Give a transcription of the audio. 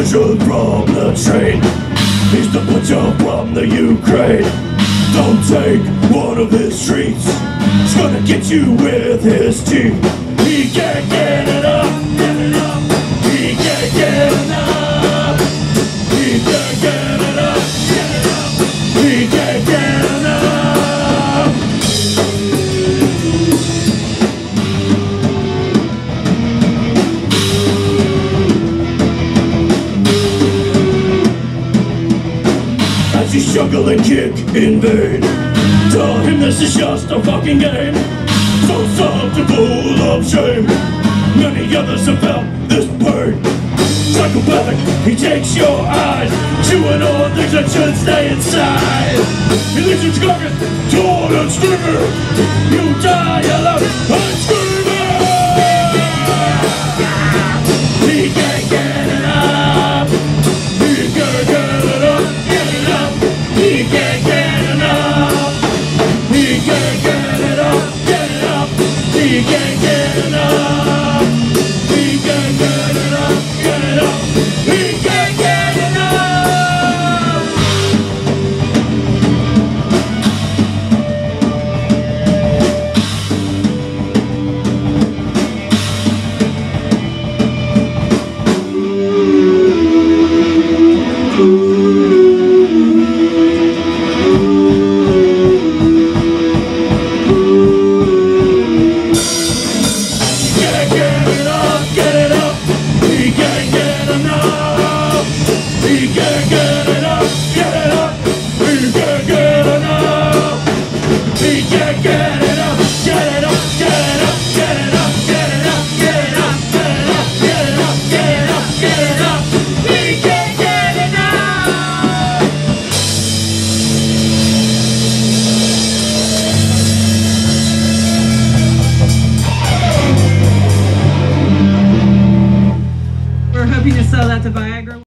is your problem train. He's the Putin from the Ukraine. Don't take one of his treats. He's gonna get you with his teeth. He can't get enough. Get enough. Struggle and kick in vain Tell him this is just a fucking game. So full of shame. Many others have felt this pain. Psychopathic, he takes your eyes. Chewing on things that should stay inside. He leaves you scarred, torn and screaming You die enough. can't get it on. hoping to sell that to Viagra.